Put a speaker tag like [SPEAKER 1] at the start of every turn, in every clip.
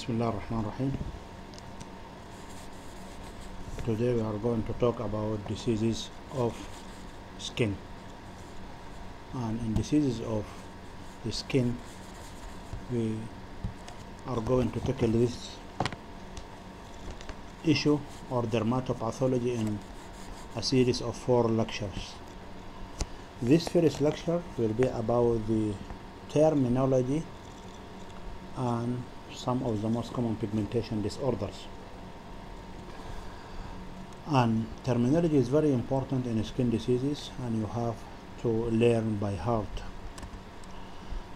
[SPEAKER 1] Bismillah ar-Rahman ar-Rahim. Today we are going to talk about diseases of skin. And in diseases of the skin, we are going to tackle this issue or dermatopathology in a series of four lectures. This first lecture will be about the terminology and some of the most common pigmentation disorders. And terminology is very important in skin diseases and you have to learn by heart.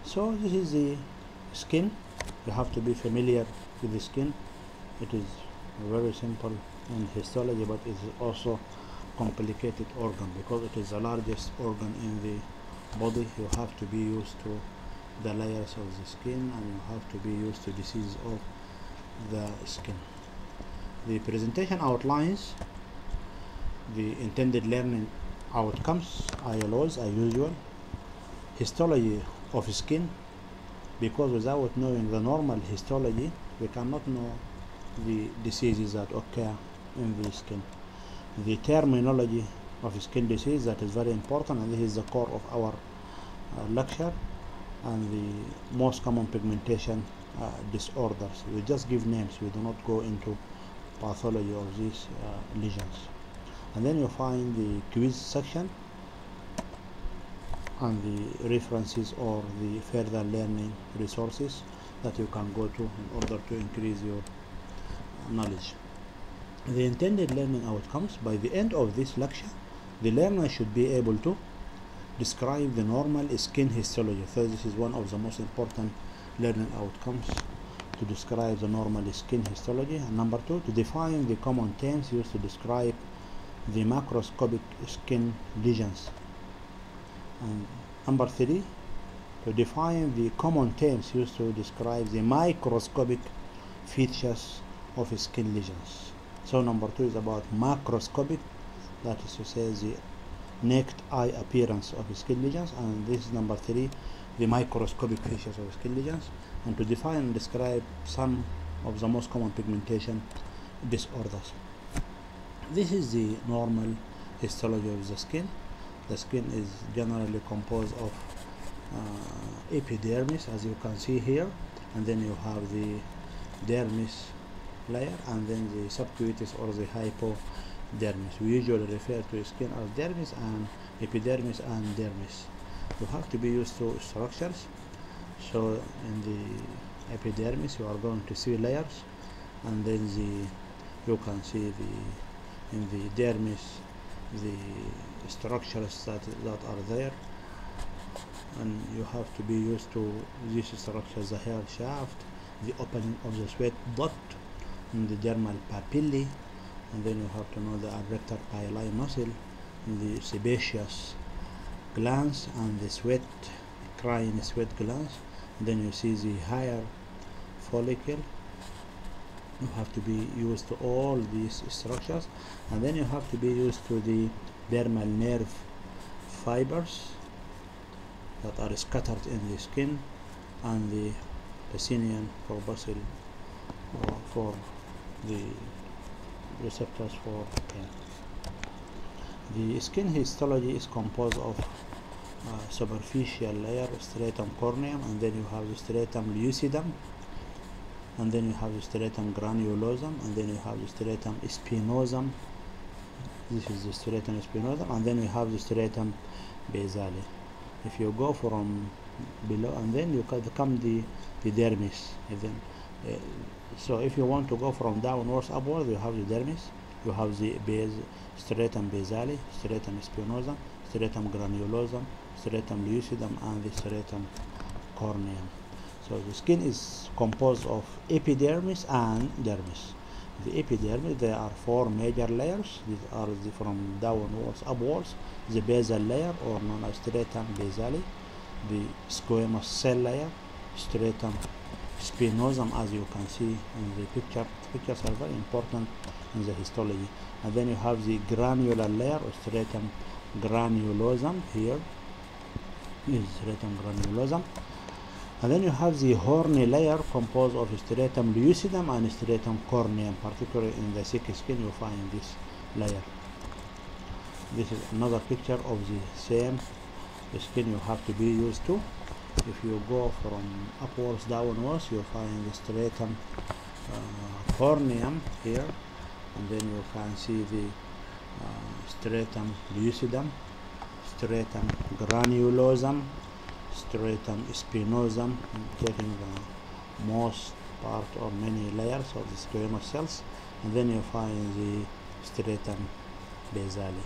[SPEAKER 1] So this is the skin. You have to be familiar with the skin. It is very simple in histology but it is also complicated organ because it is the largest organ in the body. You have to be used to the layers of the skin and you have to be used to disease of the skin. The presentation outlines the intended learning outcomes, ILOs as usual, histology of skin, because without knowing the normal histology, we cannot know the diseases that occur in the skin. The terminology of skin disease that is very important and this is the core of our uh, lecture and the most common pigmentation uh, disorders. We just give names, we do not go into pathology of these uh, lesions. And then you find the quiz section and the references or the further learning resources that you can go to in order to increase your knowledge. The intended learning outcomes by the end of this lecture, the learner should be able to describe the normal skin histology. So this is one of the most important learning outcomes to describe the normal skin histology. And number two, to define the common terms used to describe the macroscopic skin lesions. And number three, to define the common terms used to describe the microscopic features of skin lesions. So number two is about macroscopic, that is to say the naked eye appearance of skin lesions and this is number three the microscopic features of skin lesions and to define and describe some of the most common pigmentation disorders. This is the normal histology of the skin. The skin is generally composed of uh, epidermis as you can see here. And then you have the dermis layer and then the subcutis or the hypo dermis. We usually refer to skin as dermis and epidermis and dermis. You have to be used to structures. So in the epidermis you are going to see layers and then the you can see the in the dermis the structures that, that are there and you have to be used to these structures the hair shaft the opening of the sweat duct and the dermal papillae and then you have to know the arrector pili muscle, the sebaceous glands, and the sweat, crying sweat glands. And then you see the hair follicle. You have to be used to all these structures, and then you have to be used to the dermal nerve fibers that are scattered in the skin, and the Pacinian corpuscle uh, for the receptors for pain. The skin histology is composed of uh, superficial layer stratum corneum and then you have the stratum lucidum and then you have the stratum granulosum and then you have the stratum spinosum this is the stratum spinosum and then you have the stratum basale if you go from below and then you come the, the dermis and then uh, so if you want to go from downwards upward you have the dermis you have the base stratum basale stratum spinosum stratum granulosum stratum lucidum and the stratum corneum so the skin is composed of epidermis and dermis. The epidermis there are four major layers. These are the from downwards upwards the basal layer or known as stratum basale the squamous cell layer stratum spinosum as you can see in the picture pictures are very important in the histology. And then you have the granular layer or stratum granulosum here. Is stratum granulosum and then you have the horny layer composed of stratum lucidum and stratum corneum particularly in the thick skin you find this layer. This is another picture of the same skin you have to be used to if you go from upwards downwards you find the stratum uh, corneum here and then you can see the uh, striatum lucidum stratum granulosum stratum spinosum taking the most part or many layers of the squamous cells and then you find the stratum basale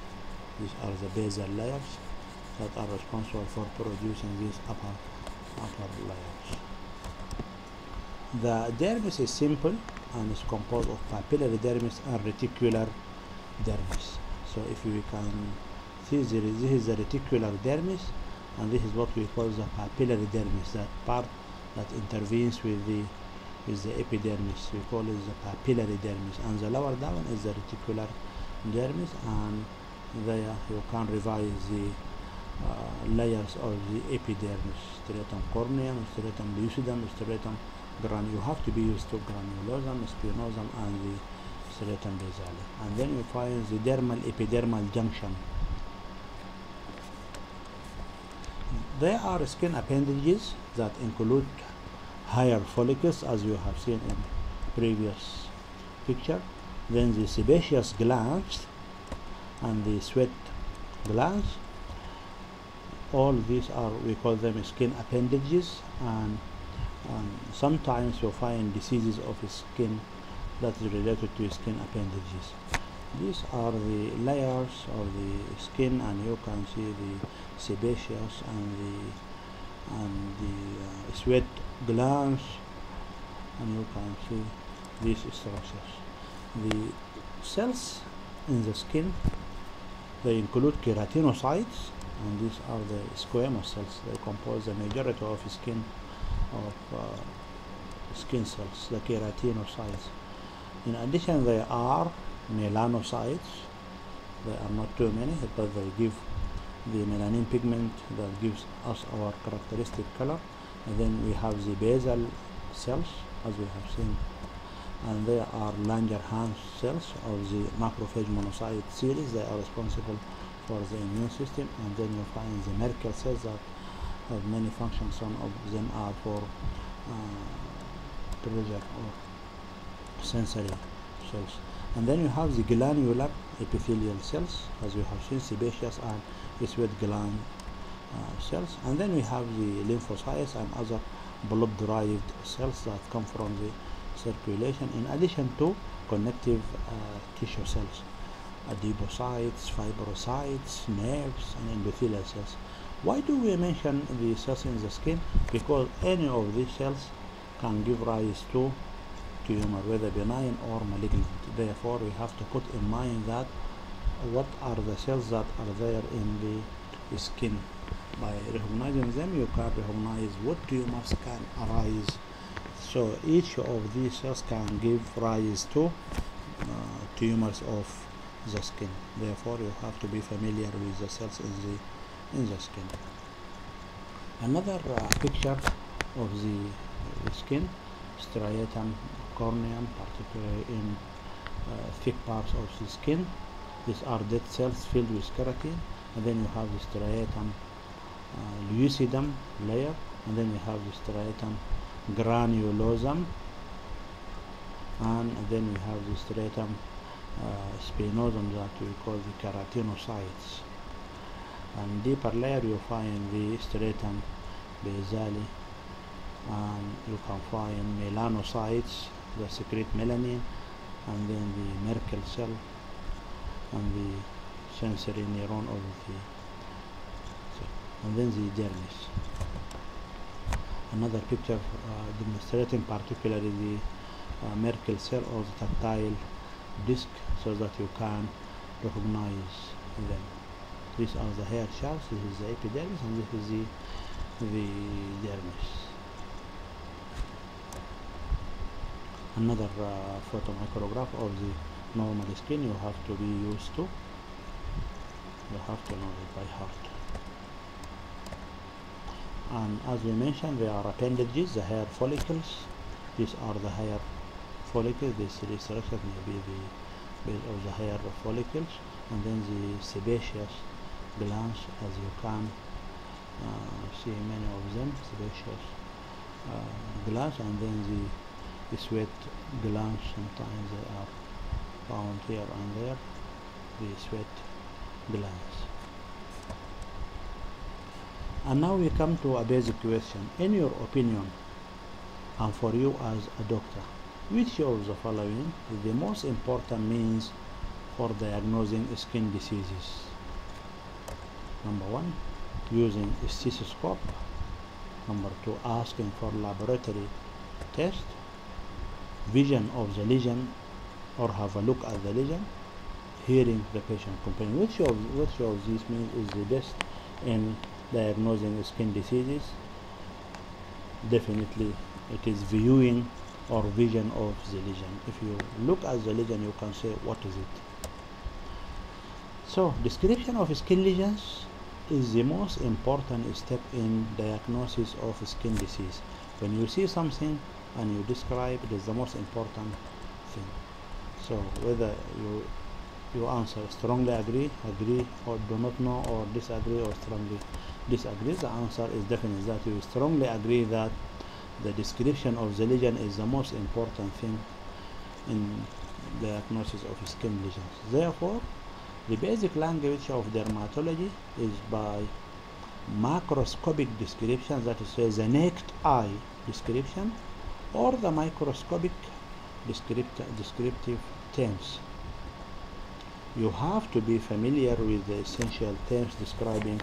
[SPEAKER 1] these are the basal layers that are responsible for producing these upper upper the dermis is simple and is composed of papillary dermis and reticular dermis. So if we can see this is the reticular dermis and this is what we call the papillary dermis that part that intervenes with the with the epidermis. We call it the papillary dermis. And the lower down is the reticular dermis and there you can revise the Uh, layers of the epidermis striatum corneum striatum lucidum striatum gran you have to be used to granulosum spinosum and the striatum basale and then you find the dermal epidermal junction. There are skin appendages that include hair follicles as you have seen in previous picture. Then the sebaceous glands and the sweat glands all these are we call them skin appendages and, sometimes you find diseases of skin that is related to skin appendages. These are the layers of the skin and you can see the sebaceous and the and the uh, sweat glands and you can see these structures the cells in the skin they include keratinocytes and these are the squamous cells they compose the majority of skin of uh, skin cells the keratinocytes. In addition there are melanocytes. There are not too many but they give the melanin pigment that gives us our characteristic color. And then we have the basal cells as we have seen. And there are Langerhans cells of the macrophage monocyte series. They are responsible for the immune system and then you find the Merkel cells that have many functions some of them are for uh, pleasure or sensory cells. And then you have the glandular epithelial cells. As you have seen sebaceous and sweat gland uh, cells. And then we have the lymphocytes and other blood derived cells that come from the circulation in addition to connective uh, tissue cells adipocytes fibrocytes nerves and endothelial cells why do we mention the cells in the skin? Because any of these cells can give rise to tumor whether benign or malignant. Therefore we have to put in mind that what are the cells that are there in the skin? By recognizing them you can recognize what tumors can arise. So each of these cells can give rise to uh, tumors of the skin. Therefore you have to be familiar with the cells in the in the skin. Another uh, picture of the, skin striatum corneum particularly in uh, thick parts of the skin. These are dead cells filled with keratin. And then you have the striatum uh, lucidum layer. And then you have the striatum granulosum. And then you have the striatum uh, spinosum that we call the keratinocytes and deeper layer you find the stratum basale and you can find melanocytes that secrete melanin and then the Merkel cell and the sensory neuron of the and then the dermis another picture uh, demonstrating particularly the uh, Merkel cell or the tactile disc so that you can recognize them. These are the hair shafts this is the epidermis and this is the the dermis. Another uh, photomicrograph of the normal skin you have to be used to. You have to know it by heart. And as we mentioned there are appendages the hair follicles. These are the hair follicles this three structure may be the base of the hair follicles and then the sebaceous glands as you can uh, see many of them sebaceous uh, glands and then the, the sweat glands sometimes they are found here and there the sweat glands. And now we come to a basic question. In your opinion and for you as a doctor which of the following is the most important means for diagnosing skin diseases? Number one using a stethoscope. Number two asking for laboratory test. Vision of the lesion or have a look at the lesion. Hearing the patient complain. Which of which of these means is the best in diagnosing skin diseases? Definitely it is viewing or vision of the lesion if you look at the lesion you can say what is it? So description of skin lesions is the most important step in diagnosis of skin disease. When you see something and you describe it is the most important thing. So whether you you answer strongly agree agree or do not know or disagree or strongly disagree the answer is definitely that you strongly agree that the description of the lesion is the most important thing in diagnosis of skin lesions. Therefore the basic language of dermatology is by macroscopic description that is the naked eye description or the microscopic descriptive terms. You have to be familiar with the essential terms describing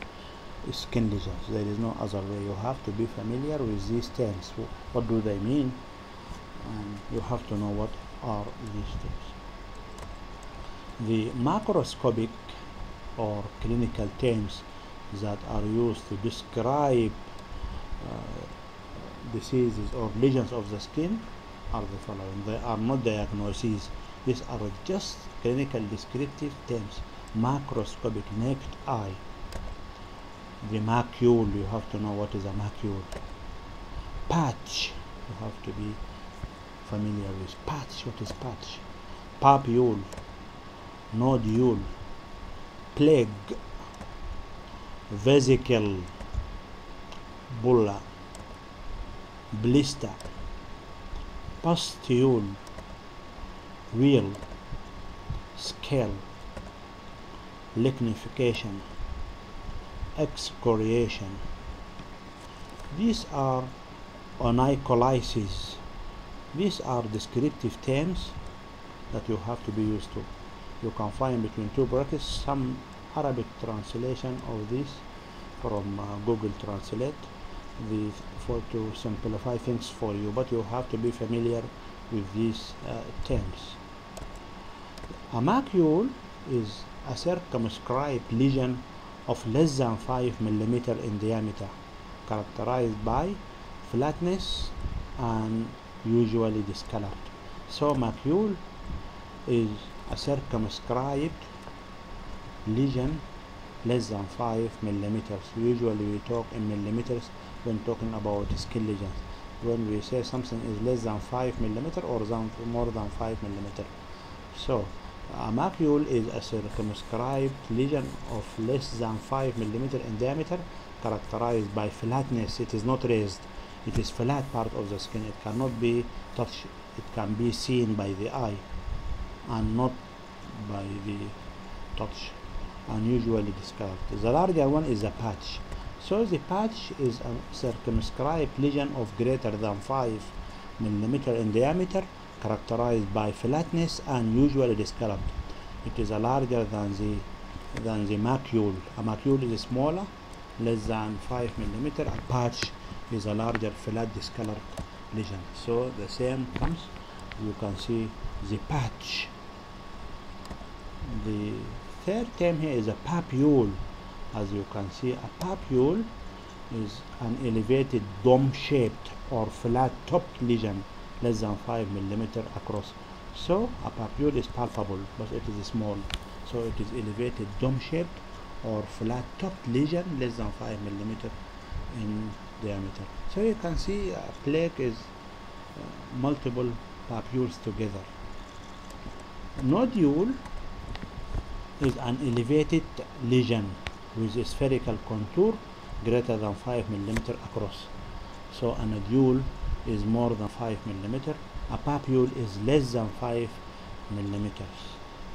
[SPEAKER 1] skin lesions there is no other way. You have to be familiar with these terms what do they mean? And you have to know what are these terms the macroscopic or clinical terms that are used to describe uh, diseases or lesions of the skin are the following. They are not diagnoses. These are just clinical descriptive terms. Macroscopic naked eye the macule you have to know what is a macule patch you have to be familiar with. Patch what is patch? Papule nodule plaque vesicle bulla blister pustule wheal scale lichenification excoriation. These are onycholysis. These are descriptive terms that you have to be used to. You can find between two brackets some Arabic translation of this from uh, Google Translate the, for to simplify things for you but you have to be familiar with these uh, terms. A macule is a circumscribed lesion of less than 5 millimeter in diameter characterized by flatness and usually discolored. So macule is a circumscribed lesion less than 5 millimeters. Usually we talk in millimeters when talking about skin lesions. When we say something is less than 5 millimeter or than more than 5 millimeter. So Uh, a macule is a circumscribed lesion of less than 5 millimeter in diameter characterized by flatness. It is not raised. It is flat part of the skin. It cannot be touched. It can be seen by the eye and not by the touch. Unusually discolored the larger one is a patch. So the patch is a circumscribed lesion of greater than 5 millimeter in diameter characterized by flatness and usually discolored. It is a larger than the than the macule. A macule is smaller less than 5 millimeter. A patch is a larger flat discolored lesion. So the same comes you can see the patch. The third term here is a papule. As you can see a papule is an elevated dome shaped or flat topped lesion less than 5 millimeter across so a papule is palpable but it is small so it is elevated dome shaped or flat topped lesion less than 5 millimeter in diameter. So you can see a plaque is uh, multiple papules together. Nodule is an elevated lesion with a spherical contour greater than 5 millimeter across. So a nodule is more than 5 millimeter. A papule is less than 5 millimeters.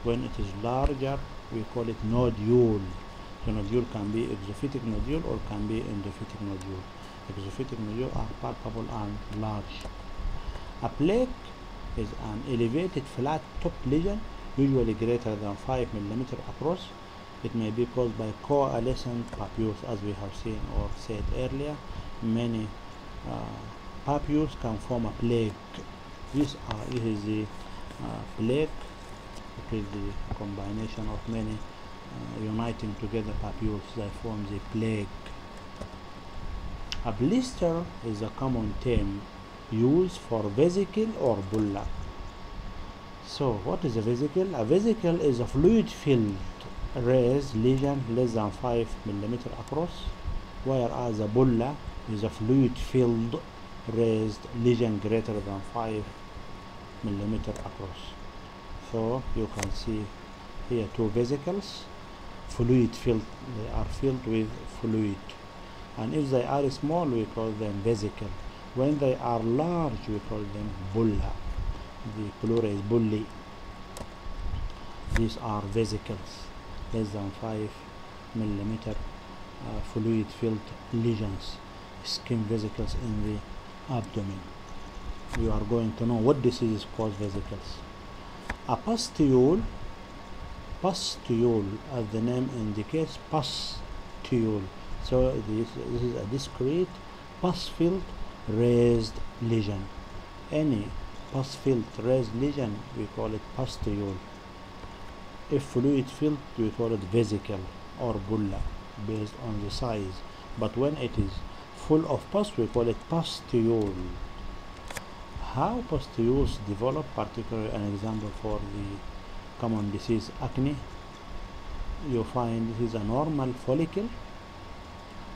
[SPEAKER 1] When it is larger, we call it nodule. The nodule can be exophytic nodule or can be endophytic nodule. Exophytic nodule are palpable and large. A plaque is an elevated flat top lesion, usually greater than 5 millimeter across. It may be caused by coalescent papules, as we have seen or said earlier. Many uh, papules can form a plaque. This, this is the uh, plaque. It is the combination of many uh, uniting together papules that form a plaque. A blister is a common term used for vesicle or bulla. So, what is a vesicle? A vesicle is a fluid-filled raised lesion less than 5 millimeter across, whereas a bulla is a fluid-filled raised lesion greater than 5 millimeter across. So, you can see here two vesicles, fluid filled, they are filled with fluid. And if they are small, we call them vesicle. When they are large, we call them bulla. The plural is bullae. These are vesicles, less than 5 millimeter uh, fluid filled lesions, skin vesicles in the abdomen. You are going to know what diseases cause vesicles. A pustule, pustule, as the name indicates, pustule. So this, this is a discrete pus-filled raised lesion. Any pus-filled raised lesion, we call it pustule. If fluid-filled, we call it vesicle or bulla, based on the size. But when it is full of pus, we call it pustule. How pustules develop, particularly an example for the common disease acne, you find this is a normal follicle.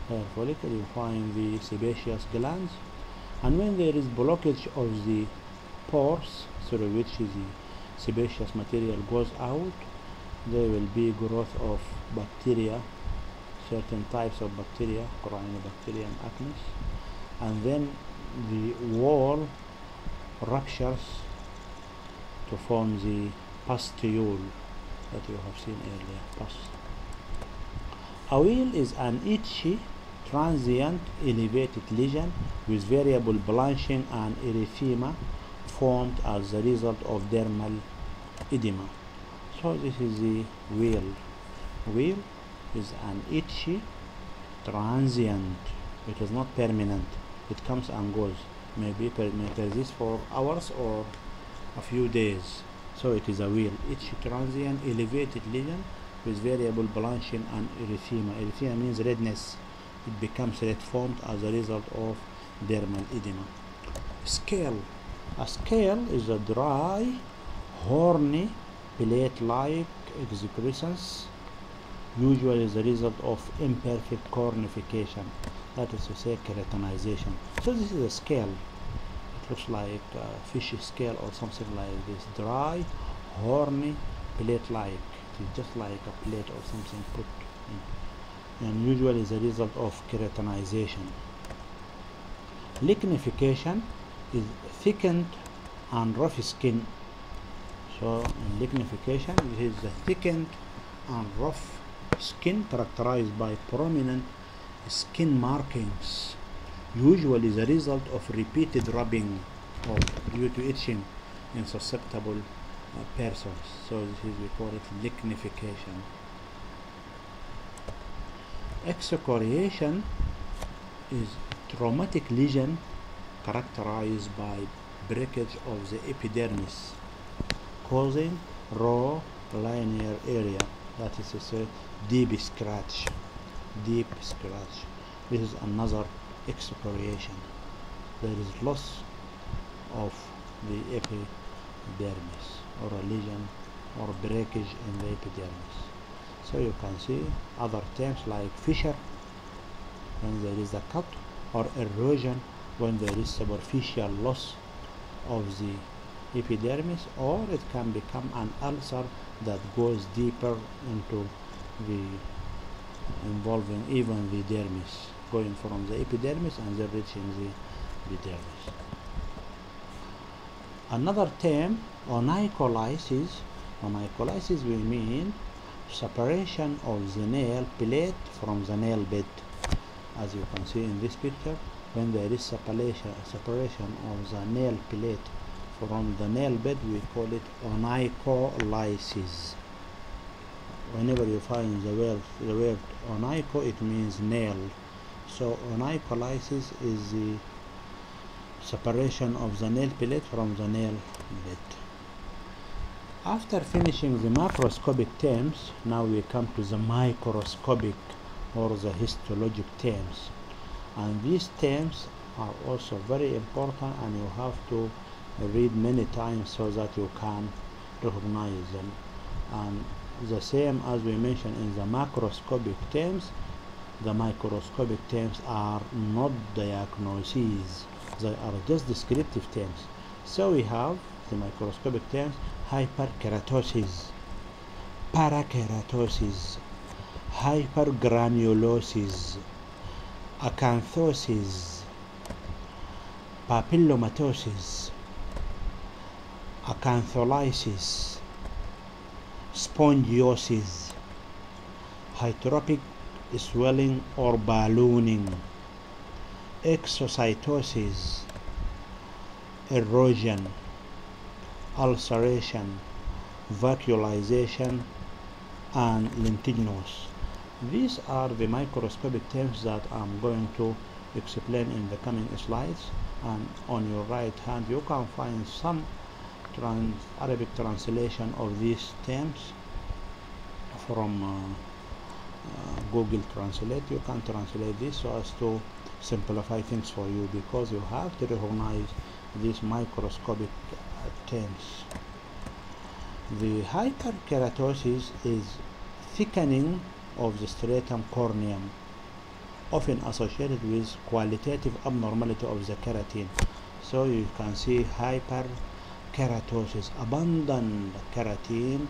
[SPEAKER 1] Hair follicle you find the sebaceous glands. And when there is blockage of the pores through which the sebaceous material goes out there will be growth of bacteria certain types of bacteria corynebacterium acnes and then the wall ruptures to form the pustule that you have seen earlier pus a wheal is an itchy transient elevated lesion with variable blanching and erythema formed as a result of dermal edema. So this is the wheal. Wheal is an itchy transient. It is not permanent. It comes and goes. Maybe per may persist for hours or a few days. So it is a wheal. Itchy transient elevated lesion with variable blanching and erythema. Erythema means redness it becomes red formed as a result of dermal edema. Scale. A scale is a dry, horny, plate-like excrescence, usually the result of imperfect cornification, that is to say keratinization. So this is a scale. It looks like a fish scale or something like this. Dry, horny, plate-like. It is just like a plate or something put in and usually is a result of keratinization. Lichenification is thickened and rough skin. So in lichenification it is thickened and rough skin characterized by prominent skin markings, usually the result of repeated rubbing or due to itching in susceptible uh, persons. So this is we call it lichenification. Excoriation is traumatic lesion characterized by breakage of the epidermis causing raw linear area that is to say deep scratch. Deep scratch. This is another excoriation there is loss of the epidermis or a lesion or breakage in the epidermis. So you can see other terms like fissure when there is a cut or erosion when there is superficial loss of the epidermis or it can become an ulcer that goes deeper into the involving even the dermis going from the epidermis and then reaching the, the dermis. Another term onycholysis. Onycholysis we mean separation of the nail plate from the nail bed. As you can see in this picture when there is separation separation of the nail plate from the nail bed we call it onycholysis whenever you find the word the word onycho it means nail. So onycholysis is the separation of the nail plate from the nail bed. After finishing the macroscopic terms now we come to the microscopic or the histologic terms. And these terms are also very important and you have to read many times so that you can recognize them. And the same as we mentioned in the macroscopic terms the microscopic terms are not diagnoses. They are just descriptive terms. So we have the microscopic terms hyperkeratosis parakeratosis hypergranulosis acanthosis papillomatosis acantholysis spongiosis hydropic swelling or ballooning exocytosis erosion ulceration vacuolization and lentiginous. These are the microscopic terms that I'm going to explain in the coming slides. And on your right hand you can find some trans Arabic translation of these terms from uh, uh, Google Translate. You can translate this so as to simplify things for you because you have to recognize these microscopic uh, terms. The hyperkeratosis is thickening of the stratum corneum often associated with qualitative abnormality of the keratin. So you can see hyperkeratosis abundant keratin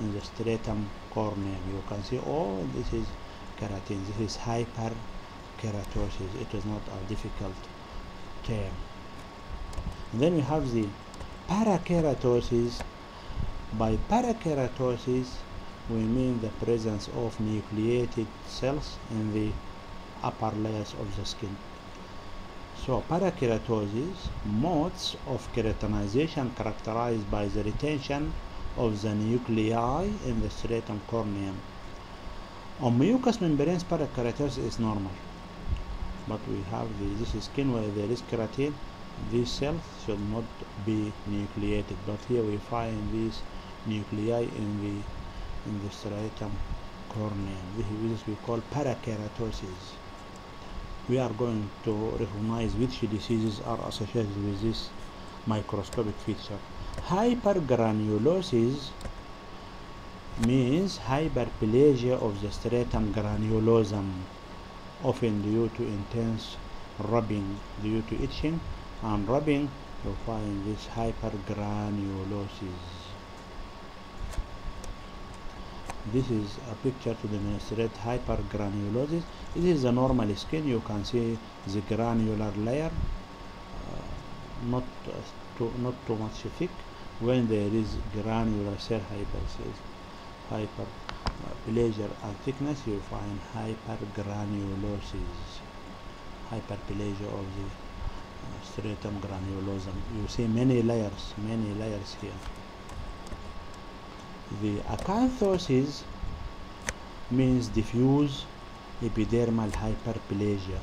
[SPEAKER 1] in the stratum corneum you can see oh this is keratin. This is hyperkeratosis. It is not a difficult term. And then we have the parakeratosis. By parakeratosis we mean the presence of nucleated cells in the upper layers of the skin. So parakeratosis, modes of keratinization characterized by the retention of the nuclei in the stratum corneum. On mucous membranes, parakeratosis is normal, but we have the, this skin where there is keratin. These cells should not be nucleated, but here we find these nuclei in the in the stratum corneum. This is we call parakeratosis. We are going to recognize which diseases are associated with this microscopic feature. Hypergranulosis means hyperplasia of the stratum granulosum, often due to intense rubbing, due to itching and rubbing, you find this hypergranulosis. This is a picture to demonstrate hypergranulosis. It is a normal skin. You can see the granular layer uh, not uh, too not too much thick when there is granular cell hyperplasia hyper pleasure and thickness. You find hypergranulosis hyperplasia of the uh, stratum granulosum. You see many layers many layers here the acanthosis means diffuse epidermal hyperplasia.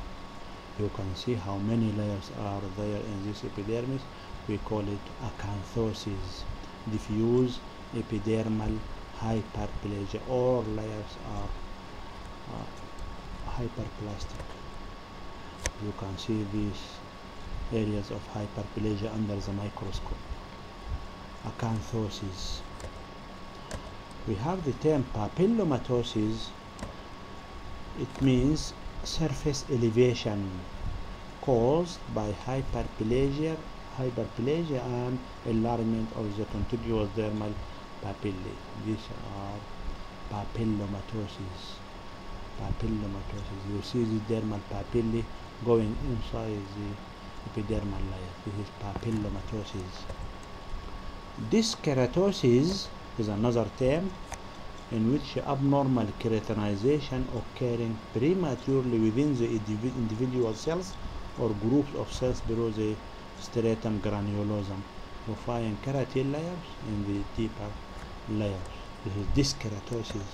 [SPEAKER 1] You can see how many layers are there in this epidermis. We call it acanthosis. Diffuse epidermal hyperplasia. All layers are uh, hyperplastic. You can see these areas of hyperplasia under the microscope. Acanthosis we have the term papillomatosis it means surface elevation caused by hyperplasia, hyperplasia and enlargement of the contiguous dermal papillae. These are papillomatosis. Papillomatosis. You see the dermal papillae going inside the epidermal layer. This is papillomatosis. Dyskeratosis is another term in which abnormal keratinization occurring prematurely within the individual cells or groups of cells below the stratum granulosum. Find keratin layers in the deeper layers. This is dyskeratosis.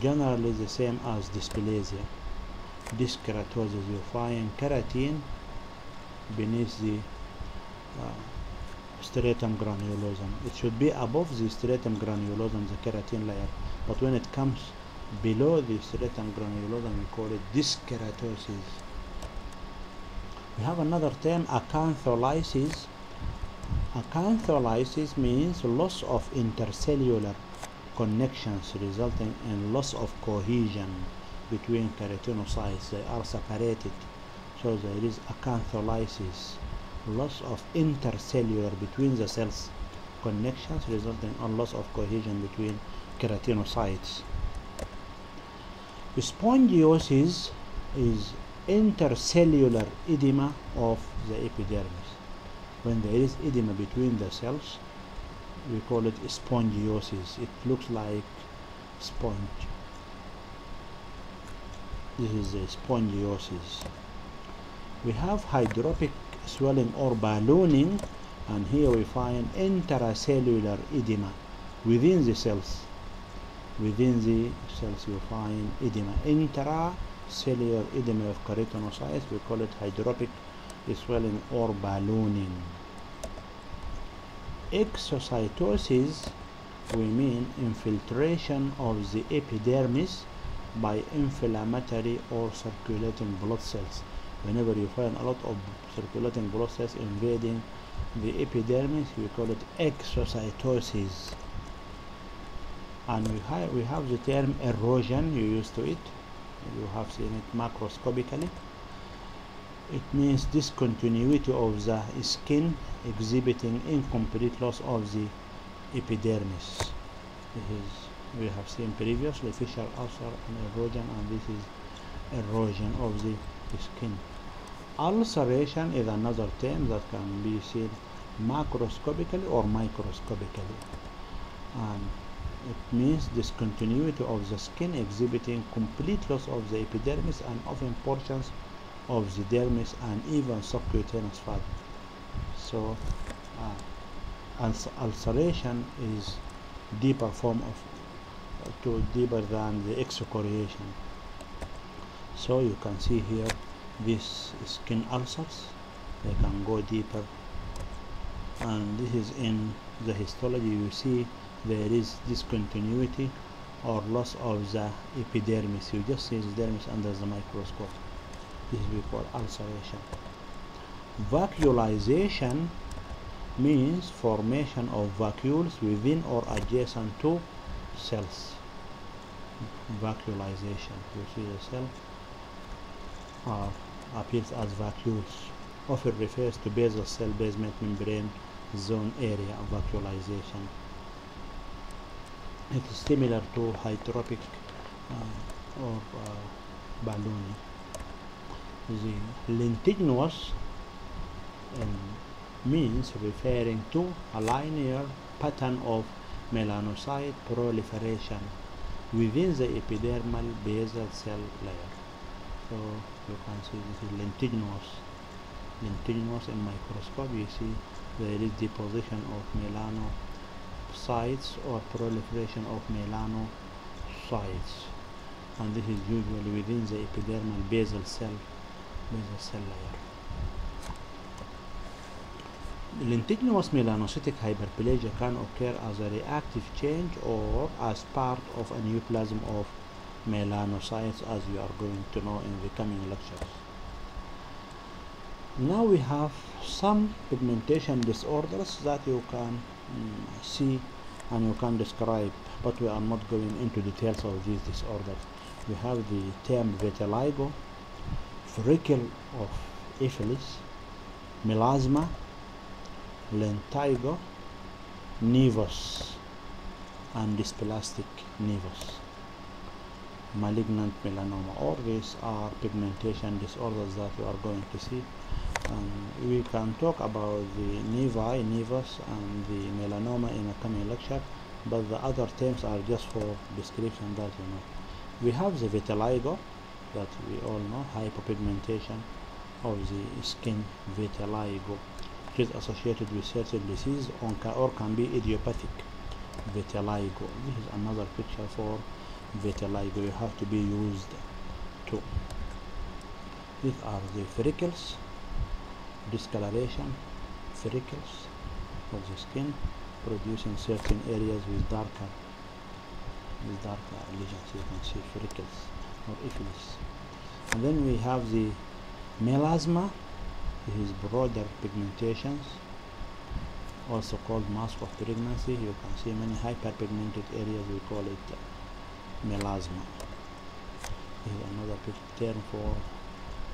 [SPEAKER 1] Generally the same as dysplasia. Dyskeratosis, you find keratin beneath the uh, stratum granulosum. It should be above the stratum granulosum, the keratin layer. But when it comes below the stratum granulosum, we call it dyskeratosis. We have another term, acantholysis. Acantholysis means loss of intercellular connections resulting in loss of cohesion between keratinocytes. They are separated. So there is acantholysis loss of intercellular between the cells connections resulting in loss of cohesion between keratinocytes. Spongiosis is intercellular edema of the epidermis. When there is edema between the cells, we call it spongiosis. It looks like sponge. This is a spongiosis. We have hydropic swelling or ballooning and here we find intracellular edema within the cells. Within the cells you find edema. Intracellular edema of keratinocytes we call it hydropic swelling or ballooning. Exocytosis we mean infiltration of the epidermis by inflammatory or circulating blood cells whenever you find a lot of circulating cells invading the epidermis we call it exocytosis. And we, we have the term erosion you used to it. You have seen it macroscopically. It means discontinuity of the skin exhibiting incomplete loss of the epidermis. This is we have seen previously fissure ulcer and erosion and this is erosion of the skin ulceration is another term that can be seen macroscopically or microscopically. And it means discontinuity of the skin exhibiting complete loss of the epidermis and often portions of the dermis and even subcutaneous fat. So uh, ulceration is deeper form of uh, to deeper than the excoriation so you can see here these skin ulcers they can go deeper. And this is in the histology. You see there is discontinuity or loss of the epidermis. You just see the dermis under the microscope. This is call ulceration. Vacuolization means formation of vacuoles within or adjacent to cells. Vacuolization. You see the cell? Uh, appears as vacuoles often refers to basal cell basement membrane zone area of vacuolization it is similar to hydropic uh, or uh, ballooning. The lentiginous um, means referring to a linear pattern of melanocyte proliferation within the epidermal basal cell layer so you can see this is lentiginous lentiginous in microscope you see there is deposition of melanocytes or proliferation of melanocytes and this is usually within the epidermal basal cell basal cell layer. Lentiginous melanocytic hyperplasia can occur as a reactive change or as part of a neoplasm of melanocytes as you are going to know in the coming lectures. Now we have some pigmentation disorders that you can mm, see and you can describe but we are not going into details of these disorders. We have the term vitiligo, freckle of Ephelis, melasma, lentigo, nevus, and dysplastic nevus. Malignant melanoma. All these are pigmentation disorders that we are going to see. And we can talk about the nevi, nevus, and the melanoma in a coming lecture, but the other terms are just for description that you know. We have the vitiligo that we all know, hypopigmentation of the skin vitiligo, which is associated with certain disease or can be idiopathic vitiligo. This is another picture for vitiligo. You have to be used to. These are the freckles, discoloration, freckles of the skin, producing certain areas with darker, with darker lesions. You can see freckles or ephelis. And then we have the melasma. This is broader pigmentations also called mask of pregnancy. You can see many hyperpigmented areas, we call it melasma. Is another term for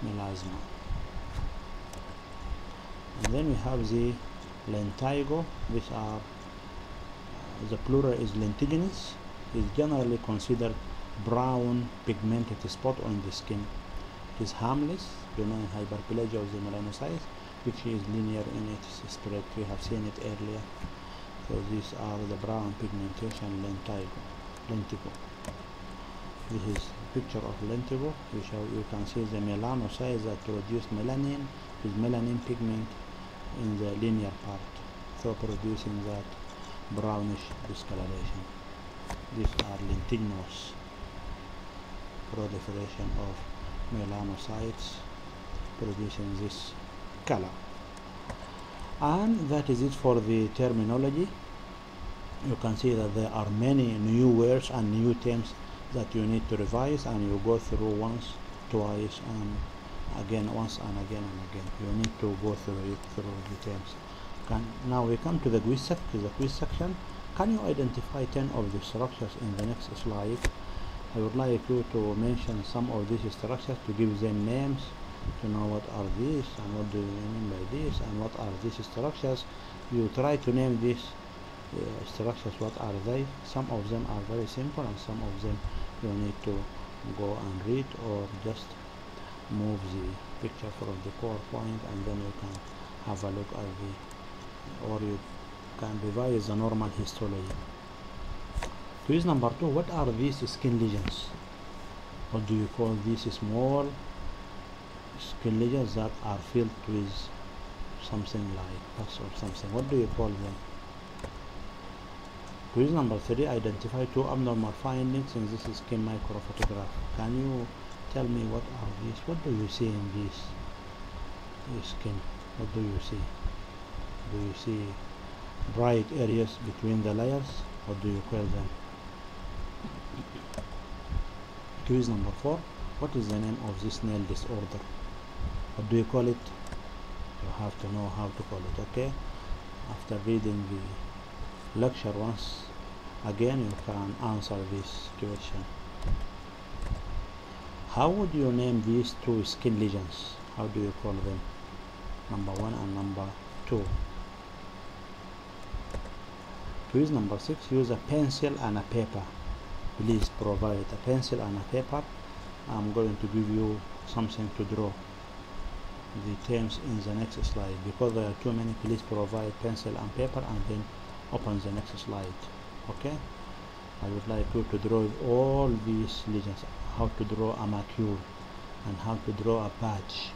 [SPEAKER 1] melasma. And then we have the lentigo, which are uh, the plural is lentigines, is generally considered brown pigmented spot on the skin. It is harmless, benign hyperplasia of the melanocytes which is linear in its spread we have seen it earlier so these are the brown pigmentation lentigo lentigo this is picture of lentigo you you can see the melanocytes that produce melanin. With melanin pigment in the linear part. So producing that brownish discoloration. These are lentiginous proliferation of melanocytes producing this color. And that is it for the terminology. You can see that there are many new words and new terms that you need to revise and you go through once twice and again once and again and again. You need to go through it through the terms can, now we come to the quiz, sec to the quiz section. Can you identify 10 of the structures in the next slide? I would like you to mention some of these structures to give them names to know what are these and what do you mean by this and what are these structures. You try to name these uh, structures what are they? Some of them are very simple and some of them you need to go and read or just move the picture from the PowerPoint and then you can have a look at the or you can revise the normal histology quiz number two what are these skin lesions? What do you call these small skin lesions that are filled with something like pus or something? What do you call them quiz number three identify two abnormal findings in this skin microphotograph. Can you tell me what are these? What do you see in this skin? What do you see? Do you see bright areas between the layers what do you call them? Quiz number four what is the name of this nail disorder? What do you call it? You have to know how to call it okay? After reading the lecture once again you can answer this question. How would you name these two skin lesions? How do you call them? Number one and number two. Quiz number six. Use a pencil and a paper. Please provide a pencil and a paper. I'm going to give you something to draw the terms in the next slide. Because there are too many please provide pencil and paper and then open the next slide okay? I would like you to draw all these legends how to draw a macule and how to draw a patch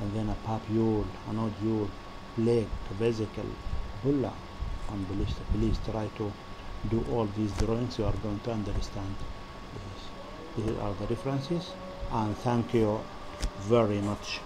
[SPEAKER 1] and then a papule, a nodule, plaque, vesicle, bulla and please, please try to do all these drawings. You are going to understand this. These are the references and thank you very much